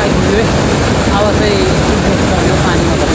पाइन्छ अब चाहिँ पानीमा